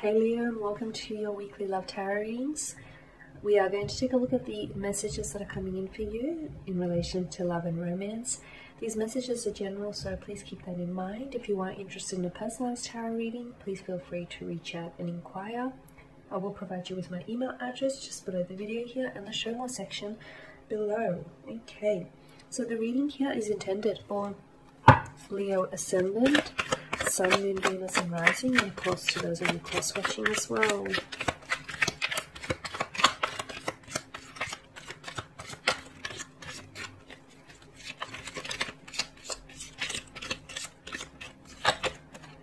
Hey Leo and welcome to your weekly love tarot readings. We are going to take a look at the messages that are coming in for you in relation to love and romance. These messages are general, so please keep that in mind. If you are interested in a personalized tarot reading, please feel free to reach out and inquire. I will provide you with my email address just below the video here and the show more section below. Okay, so the reading here is intended for Leo Ascendant, Sun, Moon, Venus, and Rising, and of course to those you cross watching as well.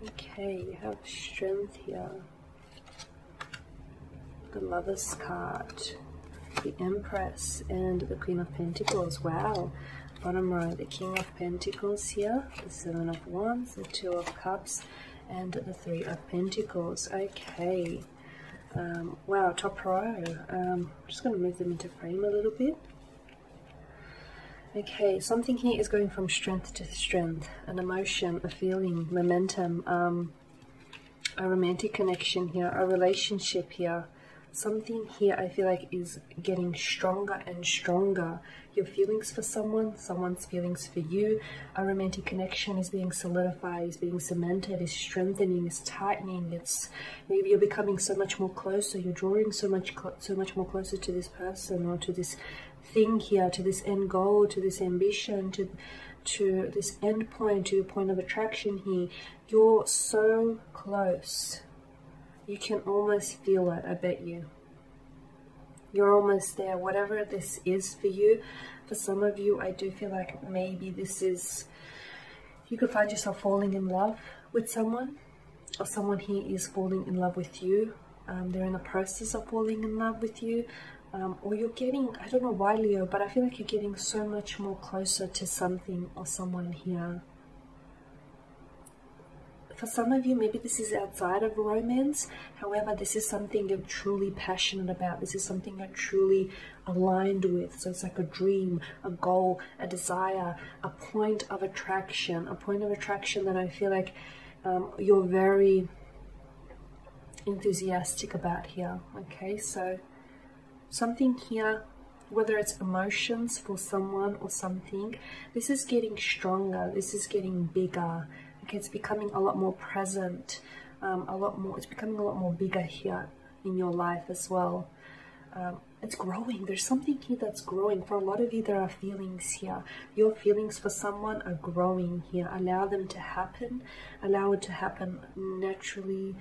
Okay, you have strength here. The Lover's card, the Empress, and the Queen of Pentacles. Wow. Bottom row, the King of Pentacles here, the Seven of Wands, the Two of Cups, and the Three of Pentacles. Okay. Um, wow, top row. Um, just going to move them into frame a little bit. Okay, something here is going from strength to strength, an emotion, a feeling, momentum, um, a romantic connection here, a relationship here. Something here I feel like is getting stronger and stronger. Your feelings for someone, someone's feelings for you, a romantic connection is being solidified, is being cemented, is strengthening, is tightening. It's maybe you're becoming so much more closer. You're drawing so much so much more closer to this person or to this thing here, to this end goal, to this ambition, to to this end point, to your point of attraction here. You're so close. You can almost feel it, I bet you. You're almost there. Whatever this is for you, for some of you, I do feel like maybe this is, you could find yourself falling in love with someone, or someone here is falling in love with you. Um, they're in the process of falling in love with you um, or you're getting, I don't know why Leo, but I feel like you're getting so much more closer to something or someone here. For some of you, maybe this is outside of romance. However, this is something you're truly passionate about. This is something you're truly aligned with. So it's like a dream, a goal, a desire, a point of attraction, a point of attraction that I feel like um, you're very enthusiastic about here. Okay, so something here whether it's emotions for someone or something this is getting stronger this is getting bigger okay it's becoming a lot more present um, a lot more it's becoming a lot more bigger here in your life as well. Um, it's growing. There's something here that's growing. For a lot of you there are feelings here. Your feelings for someone are growing here. Allow them to happen. Allow it to happen naturally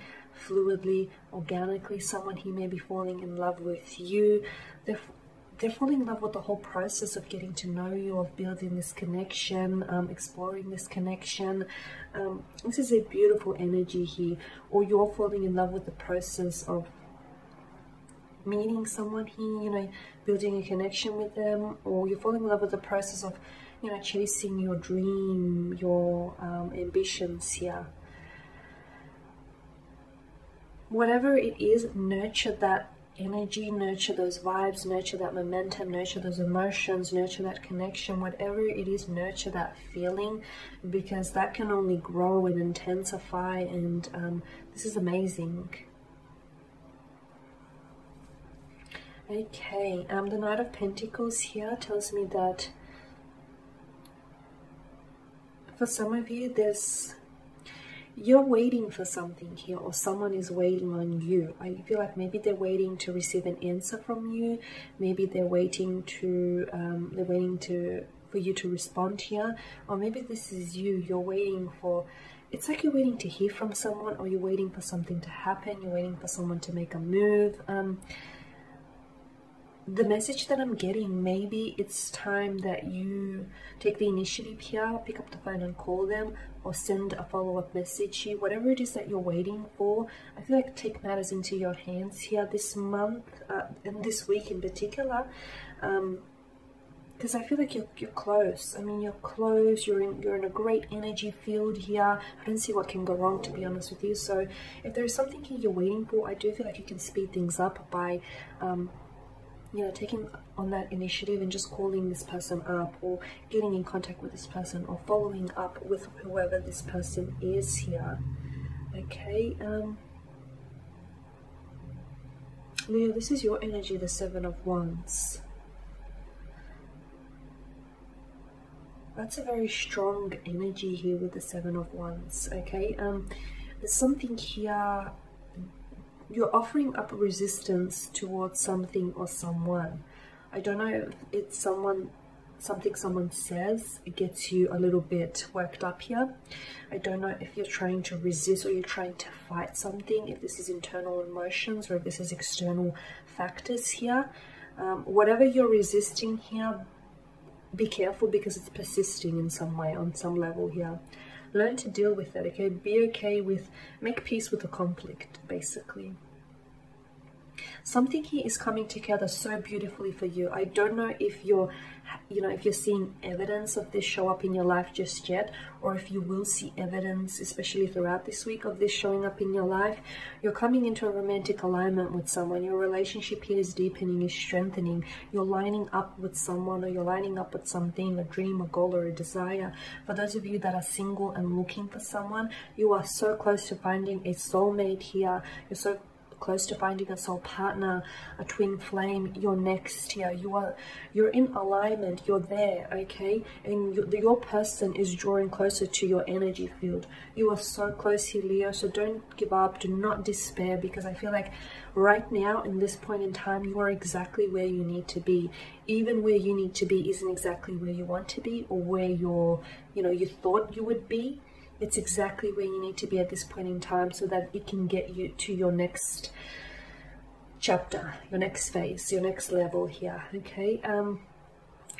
fluidly, organically. Someone he may be falling in love with you. They're, they're falling in love with the whole process of getting to know you, of building this connection, um, exploring this connection. Um, this is a beautiful energy here. Or you're falling in love with the process of meeting someone here, you know, building a connection with them, or you're falling in love with the process of, you know, chasing your dream, your um, ambitions here whatever it is, nurture that energy, nurture those vibes, nurture that momentum, nurture those emotions, nurture that connection, whatever it is, nurture that feeling because that can only grow and intensify. And um, this is amazing. Okay, um, the Knight of Pentacles here tells me that for some of you, there's you're waiting for something here or someone is waiting on you. I feel like maybe they're waiting to receive an answer from you. Maybe they're waiting to um, they're waiting to for you to respond here. Or maybe this is you. You're waiting for it's like you're waiting to hear from someone or you're waiting for something to happen. You're waiting for someone to make a move. Um, the message that I'm getting, maybe it's time that you take the initiative here, pick up the phone and call them, or send a follow-up message here, whatever it is that you're waiting for. I feel like take matters into your hands here this month, uh, and this week in particular, because um, I feel like you're, you're close. I mean, you're close, you're in, you're in a great energy field here. I don't see what can go wrong, to be honest with you. So if there's something here you're waiting for, I do feel like you can speed things up by um, you know, taking on that initiative and just calling this person up or getting in contact with this person or following up with whoever this person is here. Okay, um, Leo, this is your energy, the Seven of Wands. That's a very strong energy here with the Seven of Wands, okay? Um, there's something here, you're offering up resistance towards something or someone. I don't know if it's someone something someone says it gets you a little bit worked up here. I don't know if you're trying to resist or you're trying to fight something if this is internal emotions or if this is external factors here. Um, whatever you're resisting here be careful because it's persisting in some way on some level here learn to deal with it okay? Be okay with make peace with the conflict basically something here is coming together so beautifully for you. I don't know if you're you know if you're seeing evidence of this show up in your life just yet or if you will see evidence especially throughout this week of this showing up in your life. You're coming into a romantic alignment with someone. Your relationship here is deepening is strengthening. You're lining up with someone or you're lining up with something a dream a goal or a desire. For those of you that are single and looking for someone you are so close to finding a soulmate here. You're so close to finding a soul partner, a twin flame, you're next here. You are, you're in alignment. You're there, okay? And you, your person is drawing closer to your energy field. You are so close here, Leo. So don't give up. Do not despair because I feel like right now in this point in time, you are exactly where you need to be. Even where you need to be isn't exactly where you want to be or where you're, you know, you thought you would be it's exactly where you need to be at this point in time so that it can get you to your next chapter, your next phase, your next level here, okay? Um,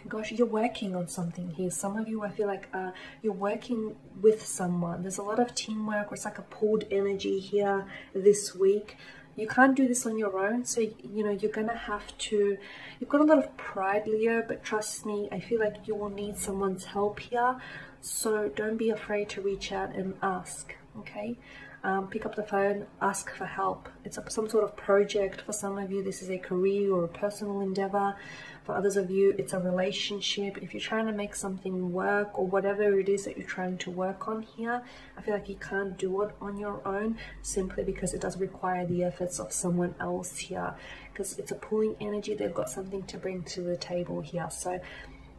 gosh, you're working on something here. Some of you, I feel like uh, you're working with someone. There's a lot of teamwork or it's like a pulled energy here this week. You can't do this on your own, so, you know, you're to have to, you've got a lot of pride, Leo, but trust me, I feel like you will need someone's help here. So don't be afraid to reach out and ask, okay? Um, pick up the phone, ask for help. It's a, some sort of project. For some of you, this is a career or a personal endeavor. For others of you, it's a relationship. If you're trying to make something work or whatever it is that you're trying to work on here, I feel like you can't do it on your own simply because it does require the efforts of someone else here. Because it's a pulling energy, they've got something to bring to the table here. So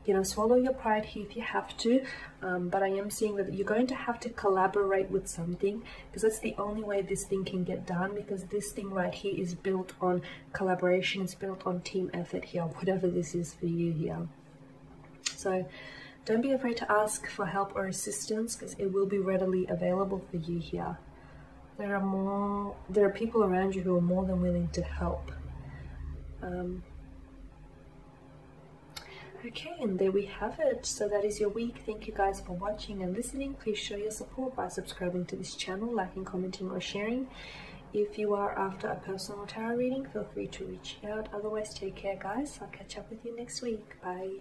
you know swallow your pride here if you have to um, but i am seeing that you're going to have to collaborate with something because that's the only way this thing can get done because this thing right here is built on collaboration it's built on team effort here whatever this is for you here. So don't be afraid to ask for help or assistance because it will be readily available for you here. There are more there are people around you who are more than willing to help. Um, Okay, and there we have it. So that is your week. Thank you guys for watching and listening. Please show your support by subscribing to this channel, liking, commenting, or sharing. If you are after a personal tarot reading, feel free to reach out. Otherwise, take care, guys. I'll catch up with you next week. Bye.